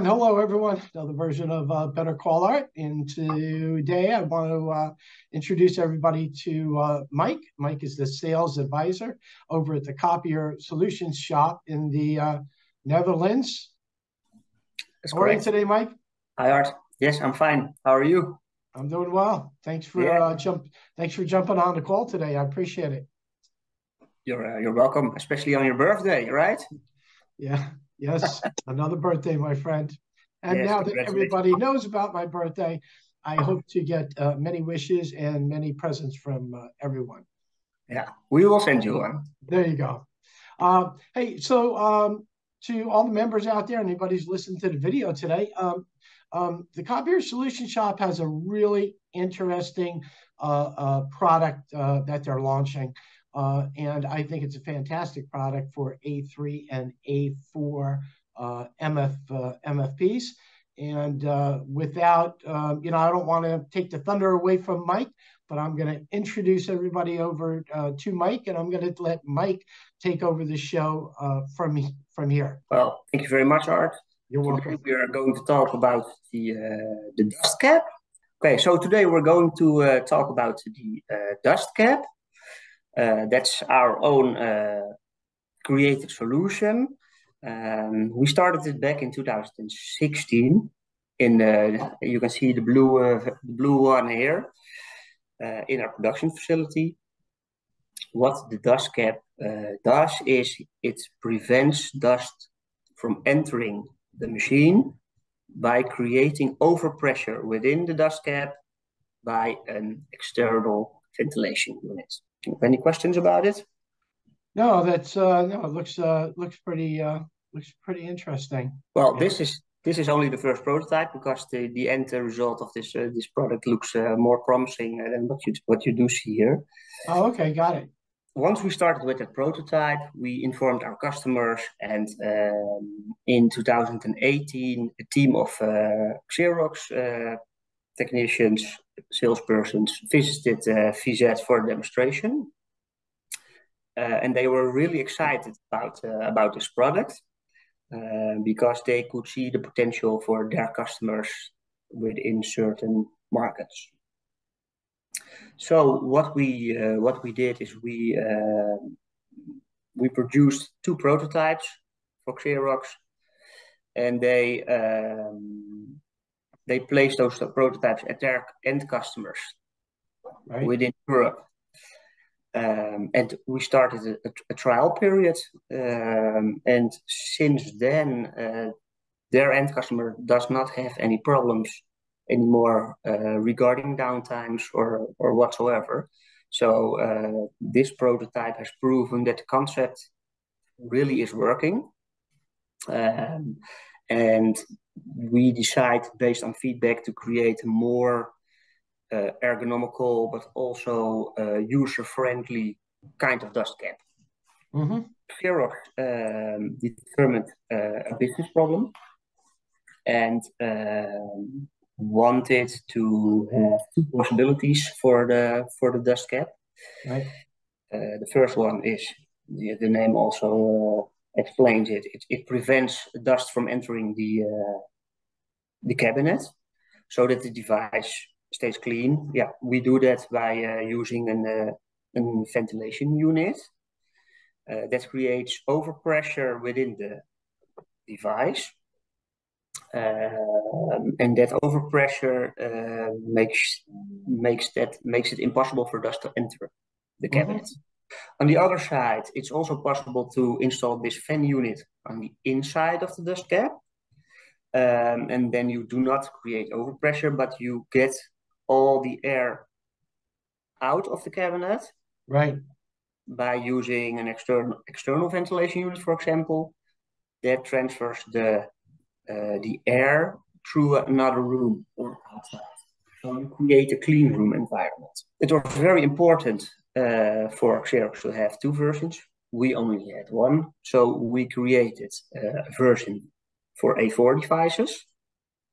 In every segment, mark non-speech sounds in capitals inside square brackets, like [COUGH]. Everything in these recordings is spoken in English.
everyone. Hello, everyone. Another version of uh, Better Call Art. And today I want to uh, introduce everybody to uh, Mike. Mike is the sales advisor over at the Copier Solutions Shop in the uh, Netherlands. That's How are you today, Mike? Hi, Art. Yes, I'm fine. How are you? I'm doing well. Thanks for Yeah. uh, jump. Thanks for jumping on the call today. I appreciate it. You're uh, you're welcome, especially on your birthday, right? Yeah. Yes. Another birthday, my friend. And Yes, now that everybody knows about my birthday, I hope to get uh, many wishes and many presents from uh, everyone. Yeah, we will send you one. There you go. Uh, hey, so um, to all the members out there, anybody who's listened to the video today, um, um, the Copier Solution Shop has a really interesting uh, uh, product uh, that they're launching. Uh, and I think it's a fantastic product for A3 and A4 uh, MF, uh, MFPs. And uh, without, um, you know, I don't want to take the thunder away from Mike, but I'm going to introduce everybody over uh, to Mike, and I'm going to let Mike take over the show uh, from me from here. Well, thank you very much, Art. You're Today welcome. we are going to talk about the uh, the dust cap. Okay, so today we're going to uh, talk about the uh, dust cap. Uh, that's our own uh, creative solution. Um, we started it back in 2016. In the, you can see the blue uh, blue one here uh, in our production facility. What the dust cap uh, does is it prevents dust from entering the machine by creating overpressure within the dust cap by an external ventilation unit. Any questions about it? No, that's uh, no, it looks uh, looks pretty uh, looks pretty interesting. Well, Yeah. this is this is only the first prototype because the, the end result of this uh, this product looks uh, more promising than what you what you do see here. Oh, okay, got it. Once we started with that prototype, we informed our customers, and um, in 2018, a team of uh, Xerox uh, technicians, salespersons visited uh, VZ for a demonstration. Uh, and they were really excited about, uh, about this product uh, because they could see the potential for their customers within certain markets. So what we uh, what we did is we uh, we produced two prototypes for Xerox, and they um, they placed those prototypes at their end customers Right. within Europe. Um, and we started a, a- a trial period, um, and since then, uh, their end customer does not have any problems anymore uh, regarding downtimes or or whatsoever. So uh, this prototype has proven that the concept really is working, um, and we decide based on feedback to create a more uh, ergonomical but also uh, user-friendly kind of dust cap. hmm Xerox um, determined uh, a business problem and um, wanted to have two possibilities for the for the dust cap. Right. Uh, the first one is the, the name also uh, explains it. it. It prevents dust from entering the uh, the cabinet, so that the device stays clean. Yeah, we do that by uh, using an uh, an ventilation unit uh, that creates overpressure within the device. Um, and that overpressure uh, makes makes that makes it impossible for dust to enter the Mhm. cabinet. On the other side, it's also possible to install this fan unit on the inside of the dust cap. Um, and then you do not create overpressure, but you get all the air out of the cabinet Right. by using an external external ventilation unit, for example, that transfers the uh, the air through another room or outside. So you create a clean room environment. It was very important uh, for Xerox to have two versions. We only had one, so we created uh, a version for A4 devices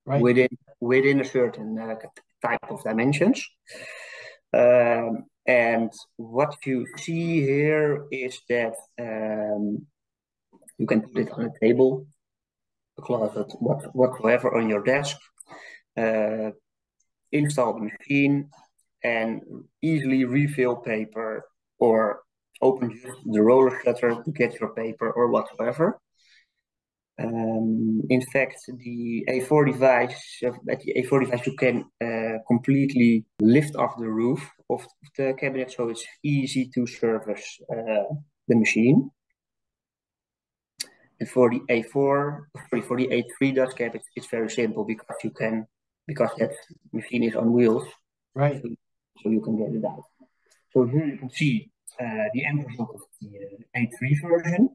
Right. within within a certain uh, type of dimensions. Um, and what you see here is that um, you can put it on a table a closet, what, whatsoever on your desk, uh, install the machine, and easily refill paper or open the roller shutter to get your paper or whatsoever. Um, in fact, the A4 device, uh, the A4 device, you can uh, completely lift off the roof of the cabinet, so it's easy to service uh, the machine. And for the A4, sorry, for the A3 dust cap, it's, it's very simple because you can, because that machine is on wheels, right? So, so you can get it out. So here you can see uh, the end result of the uh, A3 version.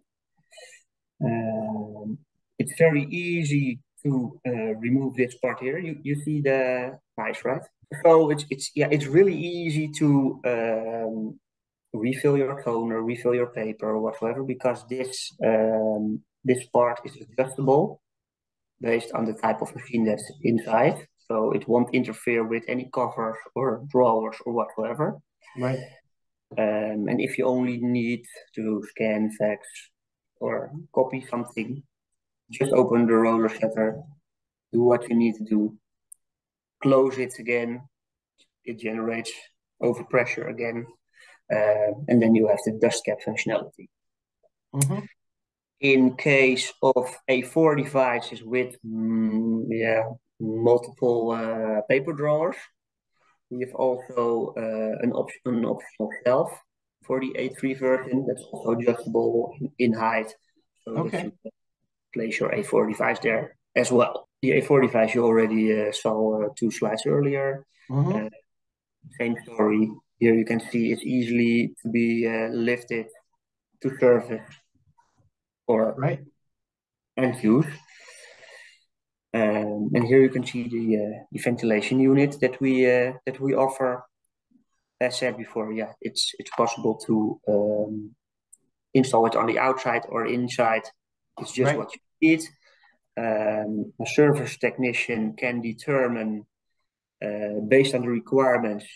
Um, it's very easy to uh, remove this part here. You, you see the nice, right? So it's, it's, yeah, it's really easy to um, refill your cone or refill your paper or whatever, because this, um, this part is adjustable based on the type of machine that's inside. So it won't interfere with any covers or drawers or whatever. Right. Um, and if you only need to scan, fax, or copy something, just open the roller shutter, do what you need to do, close it again, it generates overpressure again, uh, and then you have the dust cap functionality. Mm -hmm. In case of A4 devices with mm, yeah multiple uh, paper drawers, we have also uh, an, option, an optional shelf for the A3 version that's also adjustable in, in height. So okay. you place your A4 device there as well. The A4 device you already uh, saw uh, two slides earlier. Mm-hmm. same story. Here you can see it's easily to be uh, lifted to surface or right. and use. Um, and here you can see the, uh, the ventilation unit that we uh, that we offer. As said before, yeah, it's it's possible to um, install it on the outside or inside. It's just right. what you need. Um, a service technician can determine uh, based on the requirements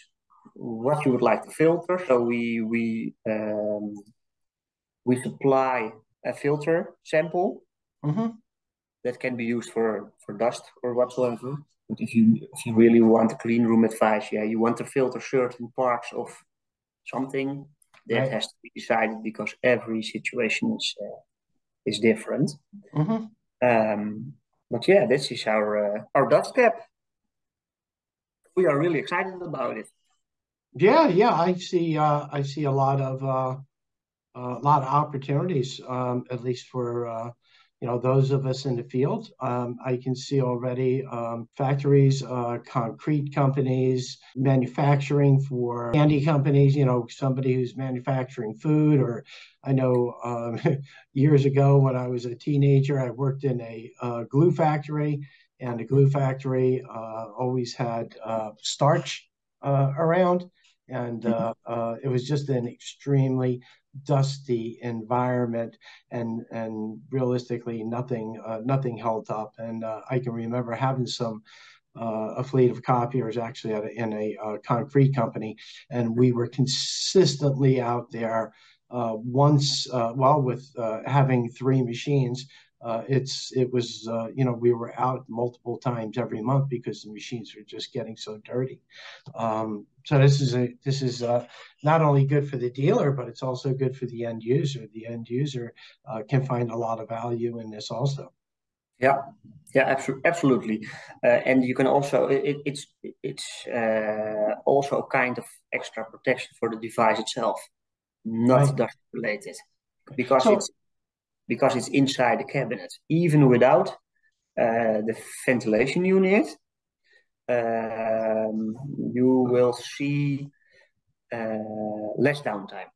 what you would like to filter. So we we um, we supply a filter sample. Mm-hmm that can be used for for dust or whatsoever. But if you if you really want a clean room advice, yeah, you want to filter certain parts of something that right. has to be decided because every situation is uh, is different. Mm-hmm. Um, but yeah, this is our uh, our dust cap. We are really excited about it. Yeah, yeah, I see. Uh, I see a lot of uh, a lot of opportunities, um, at least for uh, you know, those of us in the field, um, I can see already um, factories, uh, concrete companies, manufacturing for candy companies, you know, somebody who's manufacturing food. Or I know um, [LAUGHS] years ago when I was a teenager, I worked in a uh, glue factory, and the glue factory uh, always had uh, starch uh, around. And mm-hmm. uh, it was just an extremely dusty environment and and realistically nothing uh, nothing held up. And uh, I can remember having some uh, a fleet of copiers actually a, in a uh, concrete company and we were consistently out there uh, once uh, well with having three machines uh, it's it was uh, you know we were out multiple times every month because the machines were just getting so dirty. Um, so this is a this is uh, not only good for the dealer, but it's also good for the end user. The end user uh, can find a lot of value in this also. Yeah, yeah, absolutely, absolutely. Uh, and you can also it, it's it's uh, also a kind of extra protection for the device itself, not right. dust related, because so, it's because it's inside the cabinet. Even without uh, the ventilation unit, um, you will see uh, less downtime.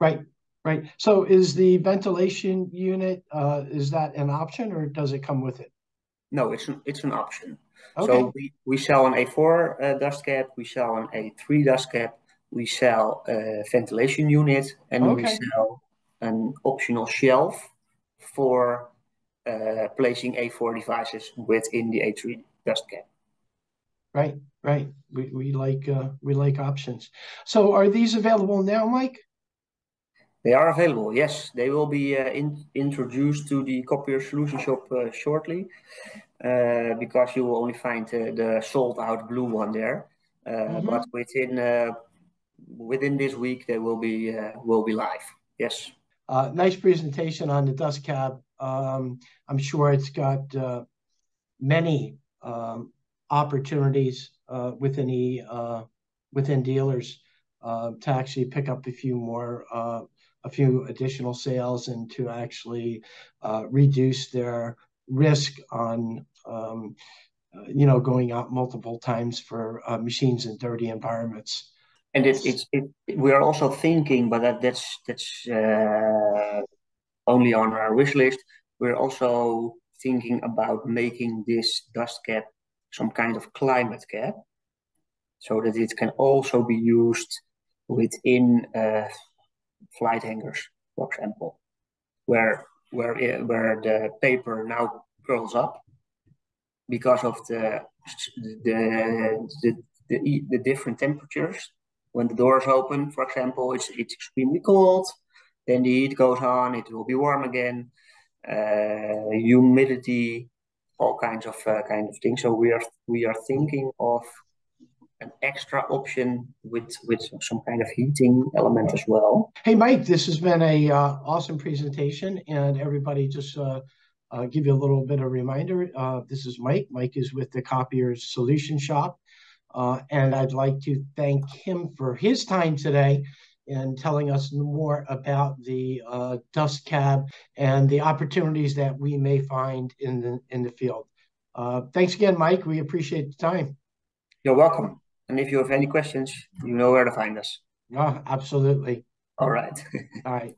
Right, right. So is the ventilation unit, uh, is that an option or does it come with it? No, it's an, it's an option. Okay. So we, we sell an A4 uh, dust cap, we sell an A3 dust cap, we sell a ventilation unit, and okay. we sell an optional shelf for uh, placing A4 devices within the A3 dust cap. Right, right. We, we like uh, we like options. So are these available now, Mike? They are available, yes. They will be uh, in, introduced to the Copier Solution Shop uh, shortly uh, because you will only find uh, the sold out blue one there. Mm -hmm. But within within this week, they will be will be live. Yes. Nice presentation on the dust cab. Um, I'm sure it's got many um, opportunities within the within dealers uh, to actually pick up a few more, uh, a few additional sales and to actually uh, reduce their risk on, um, you know, going out multiple times for uh, machines in dirty environments. And it's, it's it, we are also thinking, but that, that's that's uh, only on our wish list. We're also thinking about making this dust cap some kind of climate cap so that it can also be used within uh, flight hangars, for example, where where where the paper now curls up because of the the the, the, the different temperatures. When the doors open, for example, it's it's extremely cold. Then the heat goes on. It will be warm again. Uh, humidity, all kinds of uh, kind of things. So we are we are thinking of an extra option with with some kind of heating element as well. Hey, Mike, this has been a uh, awesome presentation, and everybody just uh, uh, give you a little bit of reminder. Uh, this is Mike. Mike is with the Copiers Solution Shop, uh, and I'd like to thank him for his time today and telling us more about the uh, dust cab and the opportunities that we may find in the in the field. thanks again, Mike. We appreciate the time. You're welcome. And if you have any questions, you know where to find us. Oh, absolutely. All right. [LAUGHS] All right.